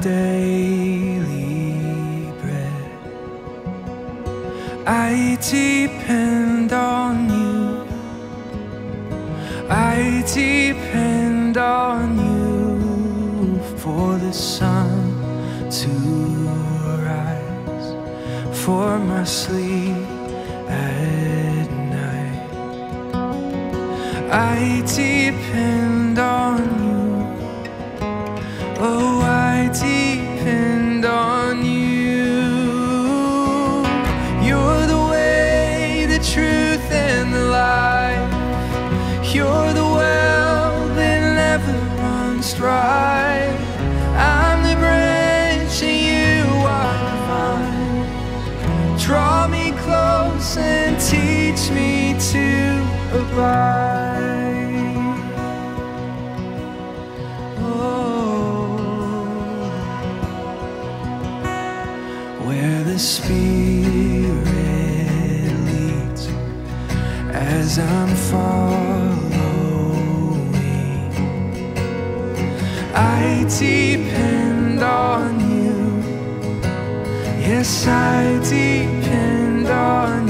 daily bread. I depend on you. I depend on you for the sun to rise, for my sleep at night. I depend on you. Spirit leads as I'm following. I depend on you. Yes, I depend on you.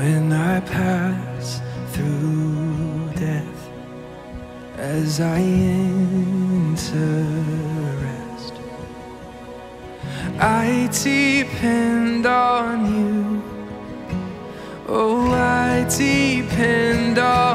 When I pass through death as I enter rest, I depend on you. Oh, I depend on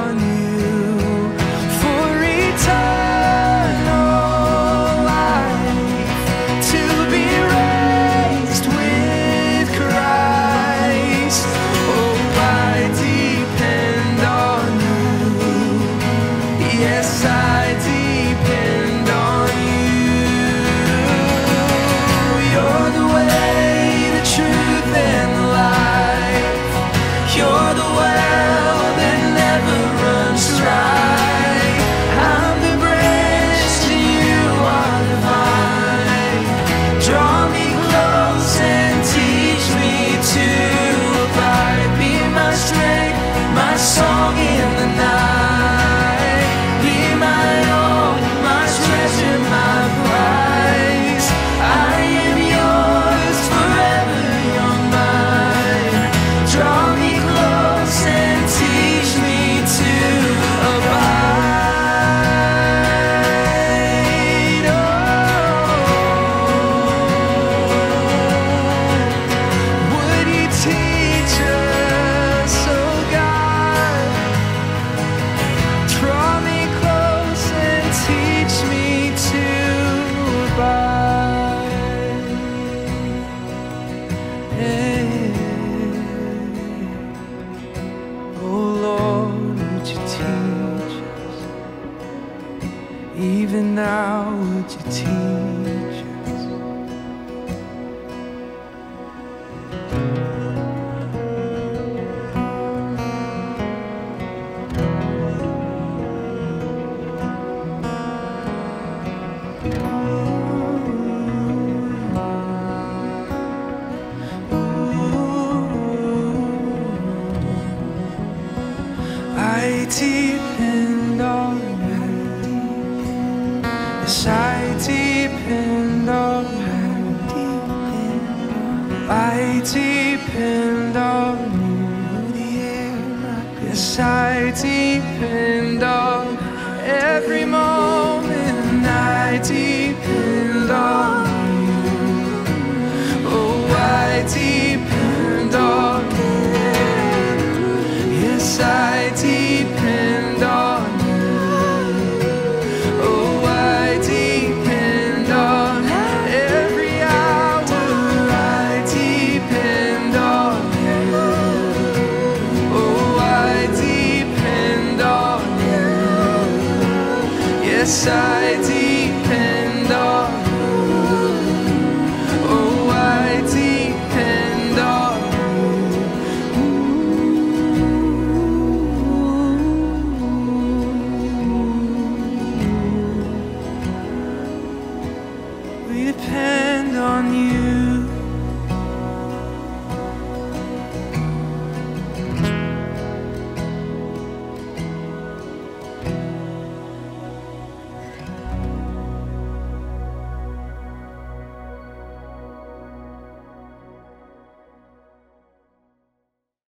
Now would you teach us? Ooh. Ooh. I deep in I depend on you Yes, I depend on every moment. I